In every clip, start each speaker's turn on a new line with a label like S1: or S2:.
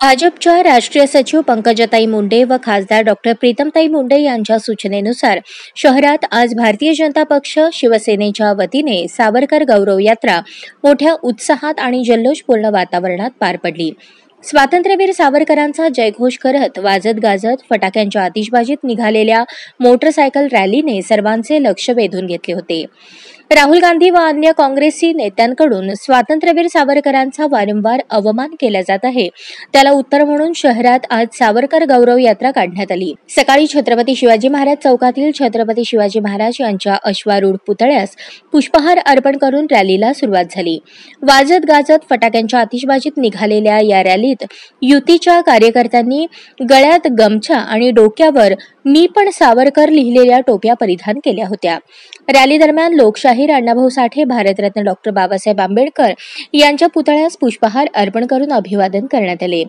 S1: भाजपच्या राष्ट्रीय सचिव पंकजाताई मुंडे व खासदार डॉक्टर प्रीतमताई मुंडे यांच्या सूचनेनुसार शहरात आज भारतीय जनता पक्ष शिवसेनेच्या वतीने सावरकर गौरव यात्रा मोठ्या उत्साहात आणि जल्लोषपूर्ण वातावरणात पार पडली. स्वातंत्र्यवीर सावरकरांचा जयघोष करत वाजत गाजत फटाक्यांच्या आतिषबाजीत निघालेल्या मोटरसायकल रॅलीने सर्वांचे लक्ष वेधून घेतले होते. राहुल गांधी व अन्य काँग्रेसी नेत्यांकडून स्वातंत्र्यवीर सावरकरांचा वारंवार अवमान केला जात आहे. त्याला उत्तर म्हणून शहरात आज सावरकर गौरव यात्रा काढण्यात आली. सकाळी छत्रपती शिवाजी महाराज चौकातील छत्रपती शिवाजी महाराज यांच्या अश्वारूढ पुतळ्यास पुष्पहार अर्पण करून रॅलीला सुरुवात झाली. वाजत गाजत फटाक्यांच्या आतिषबाजीत निघालेल्या या रॅलीत युतीच्या कार्यकर्त्यांनी गळ्यात गमछा आणि डोक्यावर मी पण सावरकर लिहिलेल्या टोप्या परिधान केल्या होत्या. रॅली दरम्यान लोकशाहीर अण्णाभाऊ साठे भारतरत्न डॉक्टर बाबासाहेब आंबेडकर यांच्या पुतळ्यास पुष्पहार अर्पण करून अभिवादन करण्यात आले.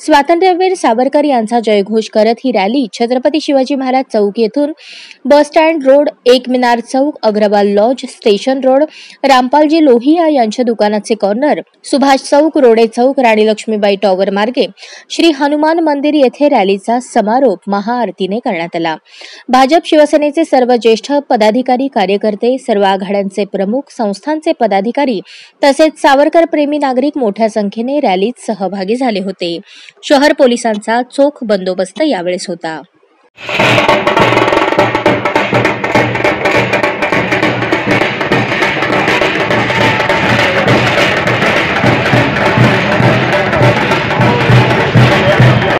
S1: स्वातंत्र्यवीर सावरकर यांचा जयघोष करत ही रॅली छत्रपती शिवाजी महाराज चौक येथून bus stand road Ek Minar Chowk Agarwal lodge station road Rampalji Lohiya यांच्या दुकानाचे कॉर्नर सुभाष चौक रोडे चौक राणी लक्ष्मीबाई टॉवर मार्गे श्री हनुमान मंदिर येथे रॅलीचा समारोप महाआरतीने करण्यात आला. भाजप शिवसेनेचे सर्व ज्येष्ठ पदाधिकारी कार्यकर्ते सर्व आघाड्यांचे प्रमुख संस्थांचे पदाधिकारी तसेच सावरकर प्रेमी नागरिक मोठ्या संख्येने रॅलीत सहभागी झाले होते. शहर पोलिसांचा चोख बंदोबस्त यावेळेस होता.